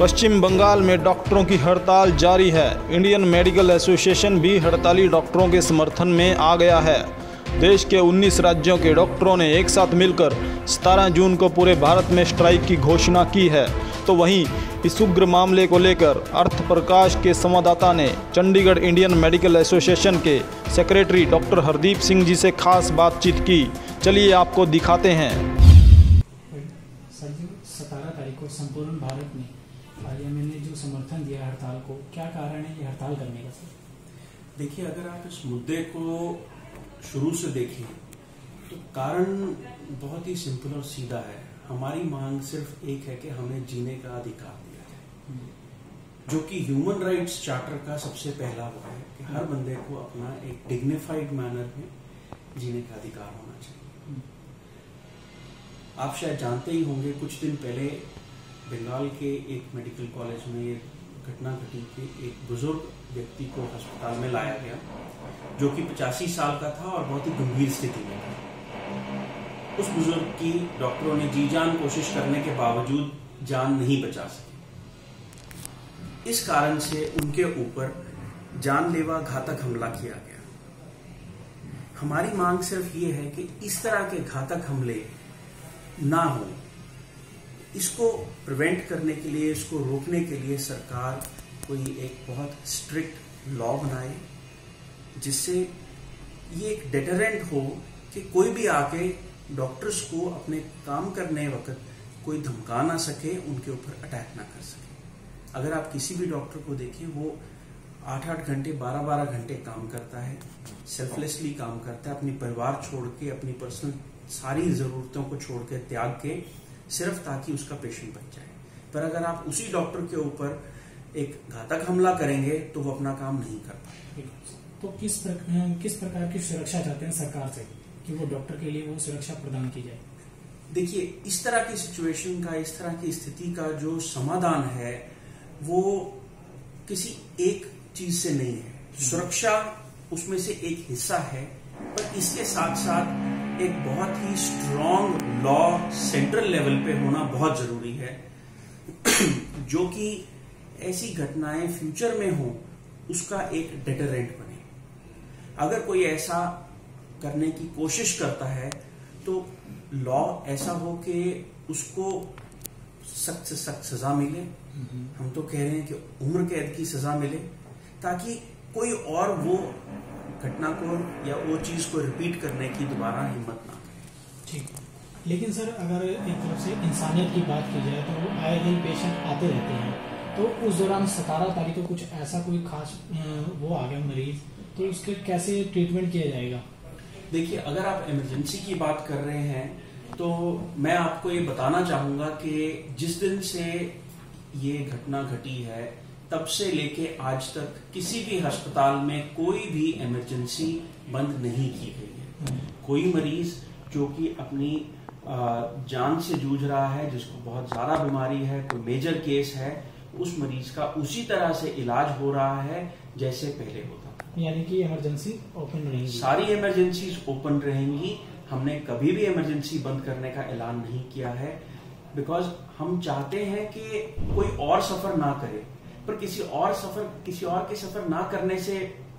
पश्चिम बंगाल में डॉक्टरों की हड़ताल जारी है। इंडियन मेडिकल एसोसिएशन भी हड़ताली डॉक्टरों के समर्थन में आ गया है। देश के 19 राज्यों के डॉक्टरों ने एक साथ मिलकर 17 जून को पूरे भारत में स्ट्राइक की घोषणा की है। तो वहीं इस उग्र मामले को लेकर अर्थ प्रकाश के संवाददाता ने चंडीगढ़ इंडियन मेडिकल एसोसिएशन के सेक्रेटरी डॉक्टर हरदीप सिंह जी से खास बातचीत की। चलिए आपको दिखाते हैं। सतारह तारीख को संपूर्ण भारत में आईएमए ने जो समर्थन दिया हड़ताल को क्या कारण है ये हड़ताल करने का सर? देखिए अगर आप इस मुद्दे को शुरू से देखें तो कारण बहुत ही सिंपल और सीधा है। हमारी मांग सिर्फ़ एक है कि हमें जीने का अधिकार दिया जाए। जो कि ह्यूमन राइट्स चार्टर का सबसे पहला वो है कि हर बंदे को अपना एक डिग्निफाइड मैनर में जीने का अधिकार होना चाहिए। आप शायद जानते ही होंगे कुछ दिन पहले बंगाल के एक मेडिकल कॉलेज में ये घटना घटी कि एक बुज़ुर्ग व्यक्ति को अस्पताल में लाया गया, जो कि पचासी साल का था और बहुत ही गंभीर स्थिति में था। उस बुज़ुर्ग की डॉक्टरों ने जी जान कोशिश करने के बावजूद जान नहीं बचा सकी। इस कारण से उनके ऊपर जानलेवा घातक हमला किया गया। हमारी मांग सिर्फ़ ये है कि इस तरह के घातक हमले ना हो। इसको प्रिवेंट करने के लिए, इसको रोकने के लिए सरकार कोई एक बहुत स्ट्रिक्ट लॉ बनाए, जिससे ये एक डेटरेंट हो कि कोई भी आके डॉक्टर्स को अपने काम करने वक्त कोई धमका ना सके, उनके ऊपर अटैक ना कर सके। अगर आप किसी भी डॉक्टर को देखें, वो आठ आठ घंटे, बारह बारह घंटे काम करता है सेल्फलेसली काम करता है, अपनी परिवार छोड़ के, अपनी पर्सनल सारी जरूरतों को छोड़ के, त्याग के सिर्फ़ ताकि उसका पेशेंट बच जाए। पर अगर आप उसी डॉक्टर के ऊपर एक घातक हमला करेंगे तो वो अपना काम नहीं कर पाए तो किस प्रकार किस प्रकार की सुरक्षा चाहते हैं सरकार से कि वो डॉक्टर के लिए वो सुरक्षा प्रदान की जाए? देखिए इस तरह की सिचुएशन का इस तरह की स्थिति का जो समाधान है वो किसी एक चीज़ से नहीं है। सुरक्षा उसमें से एक हिस्सा है पर इसके साथ साथ एक बहुत ही स्ट्रॉन्ग लॉ सेंट्रल लेवल पे होना बहुत ज़रूरी है। जो कि ऐसी घटनाएँ फ्यूचर में हो उसका एक डेटरेंट बने। अगर कोई ऐसा करने की कोशिश करता है तो लॉ ऐसा हो कि उसको सख्त से सख्त सजा मिले। हम तो कह रहे हैं कि उम्र कैद की सजा मिले ताकि कोई और वो घटना को या वो चीज़ को रिपीट करने की दोबारा हिम्मत ना करे। ठीक। लेकिन सर अगर एक तरफ़ से इंसानियत की बात की जाए तो आए दिन पेशेंट आते रहते हैं। तो उस दौरान सतारह तारीख को कुछ ऐसा कोई खास वो आ गया मरीज़ तो उसके कैसे ट्रीटमेंट किया जाएगा? देखिए अगर आप इमरजेंसी की बात कर रहे हैं तो मैं आपको ये बताना चाहूँगा कि जिस दिन से ये घटना घटी है तब से लेके आज तक किसी भी अस्पताल में कोई भी इमरजेंसी बंद नहीं की गई है। कोई मरीज़ जो कि अपनी जान से जूझ रहा है जिसको बहुत ज़्यादा बीमारी है कोई मेजर केस है उस मरीज़ का उसी तरह से इलाज हो रहा है जैसे पहले होता था। यानी कि इमरजेंसी ओपन रहेगी। सारी इमरजेंसी ओपन रहेंगी। हमने कभी भी इमरजेंसी बंद करने का ऐलान नहीं किया है। बिकॉज़ हम चाहते हैं कि कोई और सफ़र ना करे। पर किसी और सफ़र किसी और के सफ़र ना करने से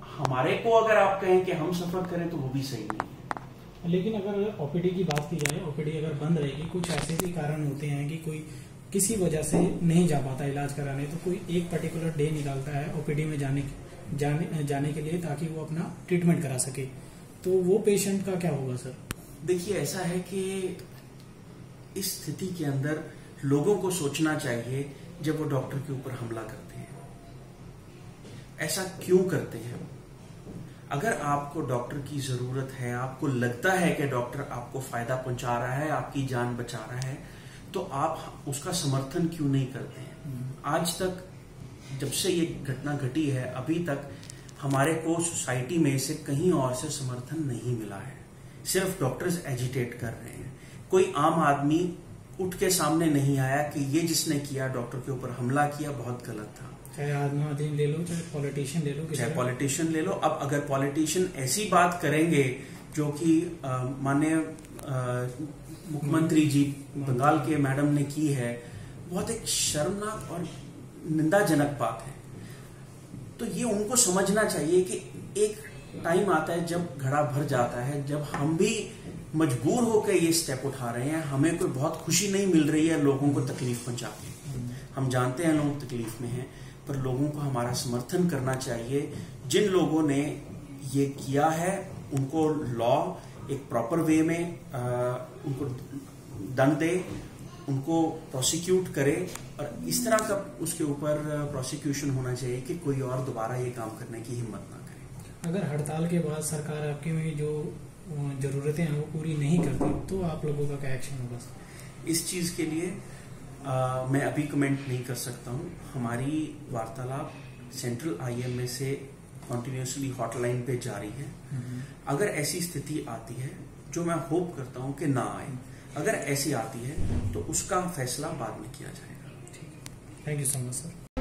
हमारे को अगर आप कहें कि हम सफ़र करें तो वो भी सही नहीं है। लेकिन अगर ओपीडी की बात की जाए ओपीडी अगर बंद रहेगी कुछ ऐसे भी कारण होते हैं कि कोई किसी वजह से नहीं जा पाता इलाज कराने तो कोई एक पर्टिकुलर डे निकालता है ओपीडी में जाने जाने जाने के लिए ताकि वो अपना ट्रीटमेंट करा सके। तो वो पेशेंट का क्या होगा सर देखिए ऐसा है कि इस स्थिति के अंदर लोगों को सोचना चाहिए जब वो डॉक्टर के ऊपर हमला करते हैं। ऐसा क्यों करते हैं अगर आपको डॉक्टर की ज़रूरत है, आपको लगता है कि डॉक्टर आपको फ़ायदा पहुँचा रहा है, आपकी जान बचा रहा है तो आप उसका समर्थन क्यों नहीं करते हैं? आज तक जब से ये घटना घटी है, अभी तक हमारे को सोसाइटी में से कहीं और से समर्थन नहीं मिला है। सिर्फ़ डॉक्टर्स एजिटेट कर रहे हैं। कोई आम आदमी उठ के सामने नहीं आया कि ये जिसने किया डॉक्टर के ऊपर हमला किया बहुत गलत था। चाहे आदमी ले लो चाहे पॉलिटिशियन ले लो चाहे पॉलिटिशियन ले लो। अब अगर पॉलिटिशियन ऐसी बात करेंगे जो कि माननीय मुख्यमंत्री जी बंगाल के मैडम ने की है बहुत एक शर्मनाक और निंदाजनक बात है। तो ये उनको समझना चाहिए कि एक टाइम आता है जब घड़ा भर जाता है जब हम भी मजबूर होकर ये स्टेप उठा रहे हैं हमें कोई बहुत खुशी नहीं मिल रही है लोगों को तकलीफ़ पहुँचा के। हम जानते हैं लोग तकलीफ़ में हैं पर लोगों को हमारा समर्थन करना चाहिए। जिन लोगों ने ये किया है उनको लॉ एक प्रॉपर वे में आ, उनको दंड दे उनको प्रोसिक्यूट करे और इस तरह का उसके ऊपर प्रोसिक्यूशन होना चाहिए कि कोई और दोबारा ये काम करने की हिम्मत ना अगर हड़ताल के बाद सरकार आपकी में जो जरूरतें हैं वो पूरी नहीं करती तो आप लोगों का क्या एक्शन होगा? इस चीज़ के लिए आ, मैं अभी कमेंट नहीं कर सकता हूँ। हमारी वार्तालाप सेंट्रल आईएमए से कॉन्टिन्यूसली हॉटलाइन पे जारी है। अगर ऐसी स्थिति आती है जो मैं होप करता हूँ कि ना आए अगर ऐसी आती है तो उसका फैसला बाद में किया जाएगा। ठीक। Thank you so much sir